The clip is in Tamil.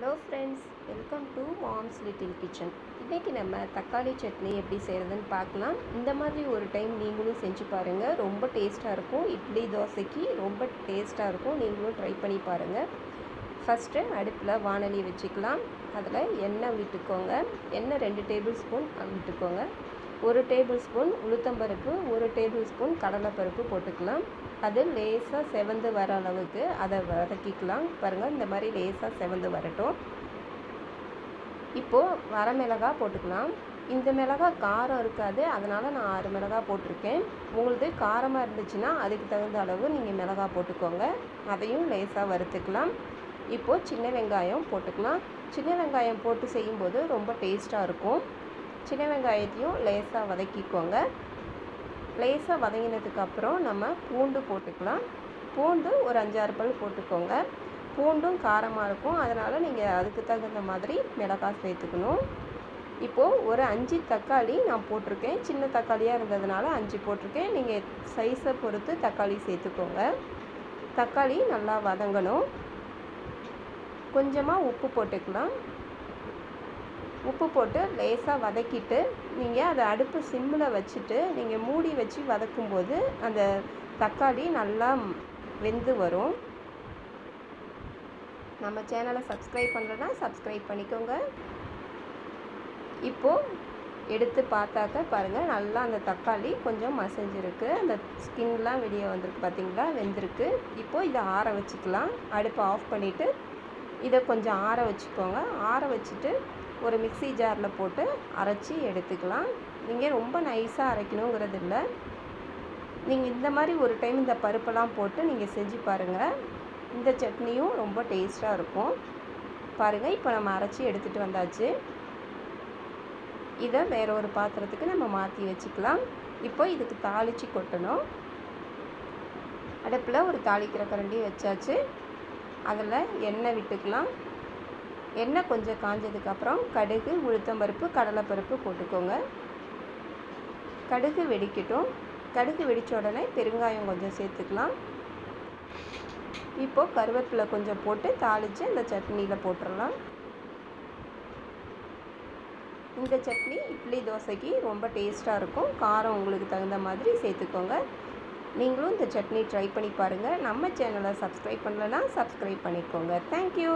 Hello friends welcome to Mom's Little Kitchen. இன்றைக்கி நம்ம தக்காளி சட்னி எப்படி செய்கிறதுன்னு பார்க்கலாம். இந்த மாதிரி ஒரு டைம் நீங்களும் செஞ்சு பாருங்கள் ரொம்ப டேஸ்ட்டாக இருக்கும். இட்லி தோசைக்கு ரொம்ப டேஸ்ட்டாக இருக்கும். நீங்களும் ட்ரை பண்ணி பாருங்கள் ஃபஸ்ட்டு அடுப்பில் வானலி வச்சுக்கலாம். அதில் எண்ணெய் விட்டுக்கோங்க. எண்ணெய் ரெண்டு டேபிள் ஸ்பூன் விட்டுக்கோங்க. ஒரு டேபிள் ஸ்பூன் உளுத்தம்பருப்பு ஒரு டேபிள் ஸ்பூன் கடலைப்பருப்பு போட்டுக்கலாம். அது லேசாக செவந்து வர அளவுக்கு அதை வதக்கிக்கலாம். பாருங்கள் இந்த மாதிரி லேசாக செவந்து வரட்டும். இப்போது வரமிளகா போட்டுக்கலாம். இந்த மிளகாய் காரம் இருக்காது அதனால் நான் ஆறு மிளகாய் போட்டிருக்கேன். உங்களுது காரமாக இருந்துச்சுன்னா அதுக்கு தகுந்த அளவு நீங்கள் மிளகாய் போட்டுக்கோங்க. அதையும் லேசாக வறுத்துக்கலாம். இப்போது சின்ன வெங்காயம் போட்டுக்கலாம். சின்ன வெங்காயம் போட்டு செய்யும்போது ரொம்ப டேஸ்ட்டாக இருக்கும். சின்ன வெங்காயத்தையும் லேசாக வதக்கிக்கோங்க. லேசாக வதங்கினதுக்கப்புறம் நம்ம பூண்டு போட்டுக்கலாம். பூண்டு ஒரு அஞ்சாறு பல் போட்டுக்கோங்க. பூண்டும் காரமாக இருக்கும். அதனால் நீங்கள் அதுக்கு தகுந்த மாதிரி மிளகாய் சேர்த்துக்கணும். இப்போது ஒரு அஞ்சு தக்காளி நான் போட்டிருக்கேன். சின்ன தக்காளியாக இருந்ததுனால அஞ்சு போட்டிருக்கேன். நீங்கள் சைஸை பொறுத்து தக்காளி சேர்த்துக்கோங்க. தக்காளி நல்லா வதங்கணும். கொஞ்சமாக உப்பு போட்டுக்கலாம். உப்பு போட்டு லேசாக வதக்கிட்டு நீங்கள் அதை அடுப்பு சிம்மில் வச்சுட்டு நீங்கள் மூடி வச்சு வதக்கும்போது அந்த தக்காளி நல்லா வெந்து வரும். நம்ம சேனலை சப்ஸ்கிரைப் பண்ணுறோன்னா சப்ஸ்கிரைப் பண்ணிக்கோங்க. இப்போது எடுத்து பார்த்தாக்க பாருங்கள் நல்லா அந்த தக்காளி கொஞ்சம் மசைஞ்சிருக்கு. அந்த ஸ்கின்லாம் வெளியே வந்திருக்கு பார்த்தீங்களா வெந்திருக்கு. இப்போது இதை ஆற வச்சுக்கலாம். அடுப்பை ஆஃப் பண்ணிவிட்டு இதை கொஞ்சம் ஆற வச்சுக்கோங்க. ஆற வச்சுட்டு ஒரு மிக்சி ஜாரில் போட்டு அரைச்சி எடுத்துக்கலாம். நீங்கள் ரொம்ப நைஸாக அரைக்கணுங்கிறது இல்லை. நீங்கள் இந்த மாதிரி ஒரு டைம் இந்த பருப்பெல்லாம் போட்டு நீங்கள் செஞ்சு பாருங்கள் இந்த சட்னியும் ரொம்ப டேஸ்ட்டாக இருக்கும். பாருங்கள் இப்போ நம்ம அரைச்சி எடுத்துகிட்டு வந்தாச்சு. இதை வேற ஒரு பாத்திரத்துக்கு நம்ம மாற்றி வச்சுக்கலாம். இப்போ இதுக்கு தாளித்து கொட்டணும். அடுப்பில் ஒரு தாளிக்கிற கரண்டி வச்சாச்சு. அதில் எண்ணெய் விட்டுக்கலாம். எண்ணெய் கொஞ்சம் காஞ்சதுக்கப்புறம் கடுகு உளுத்தம்பருப்பு கடலைப்பருப்பு போட்டுக்கோங்க. கடுகு வெடிக்கட்டும். கடுகு வெடித்த உடனே பெருங்காயம் கொஞ்சம் சேர்த்துக்கலாம். இப்போது கருவேப்பிலை கொஞ்சம் போட்டு தாளித்து அந்த சட்னியில் போட்டுடலாம் இந்த சட்னி இட்லி தோசைக்கு ரொம்ப டேஸ்ட்டாக இருக்கும். காரம் உங்களுக்கு தகுந்த மாதிரி சேர்த்துக்கோங்க. நீங்களும் இந்த சட்னி ட்ரை பண்ணி பாருங்கள் நம்ம சேனலை சப்ஸ்கிரைப் பண்ணலன்னா சப்ஸ்கிரைப் பண்ணிக்கோங்க. தேங்க்யூ